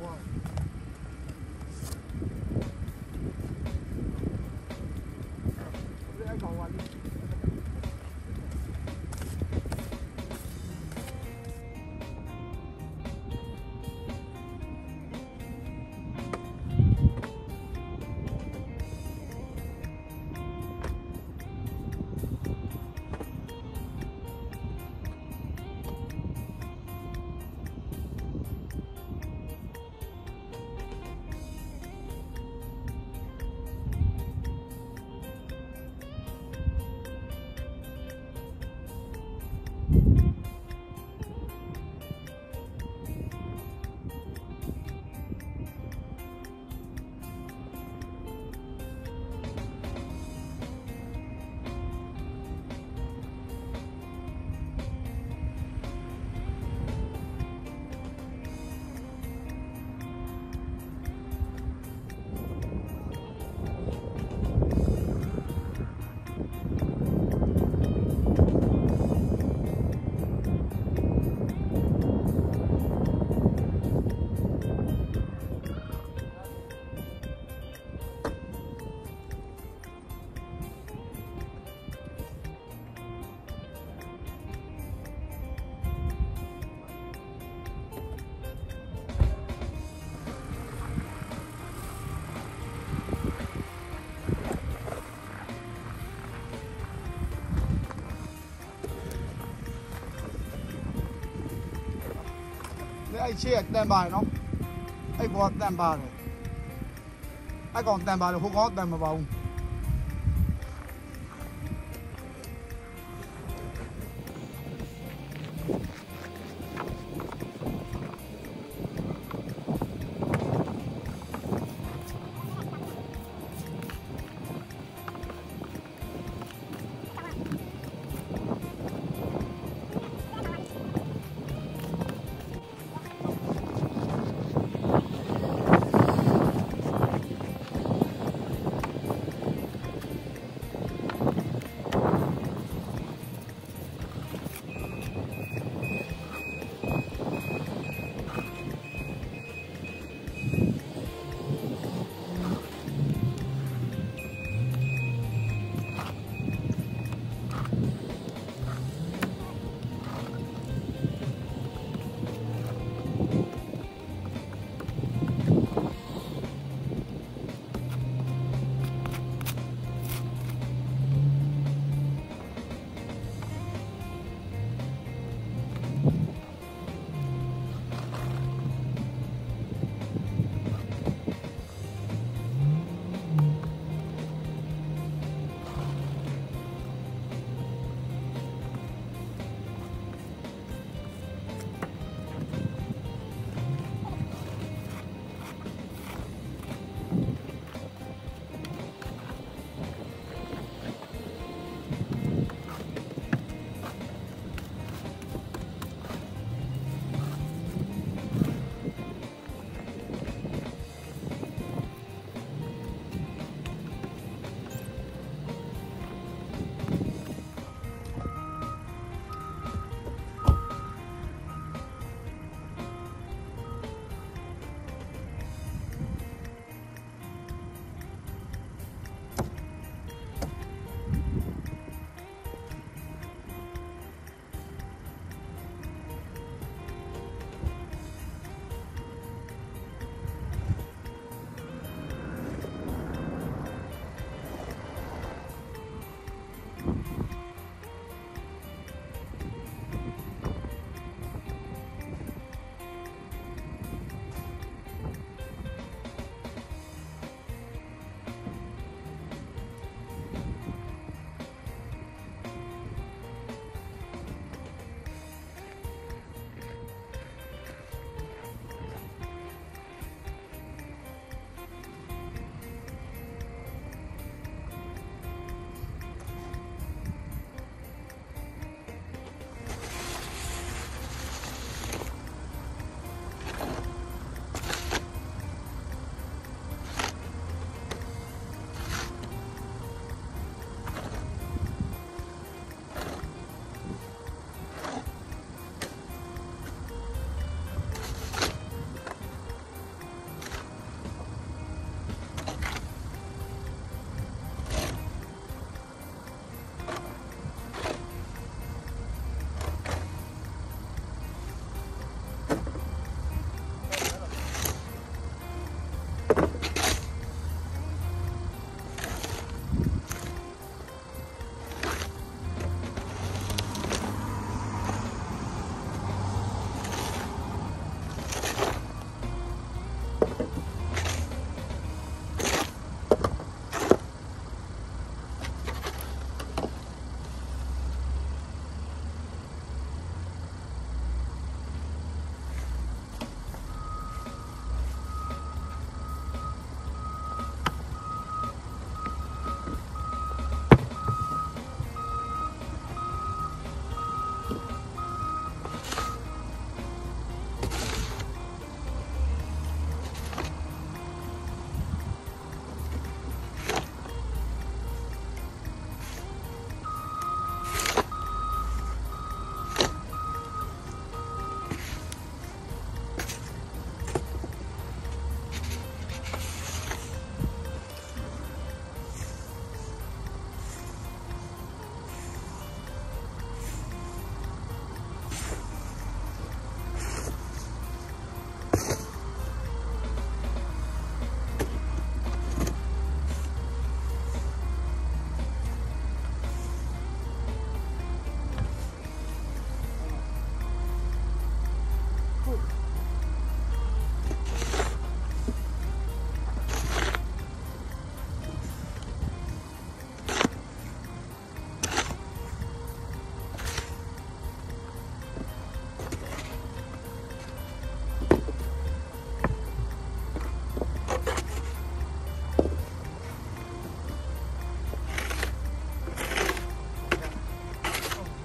one. အဲ့ချေကတန်ပါတယ်နော်အဲ့ဘောတန်ပါတယ်အဲ့ကောင်တန်ပါတယ်ဟိုကောင်တန်မပါဘူး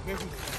pergunta.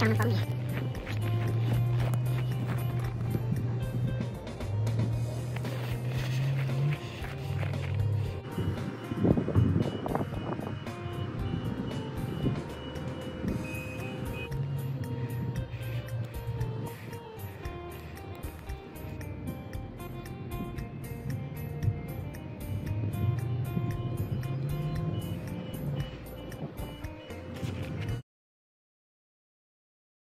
Trong.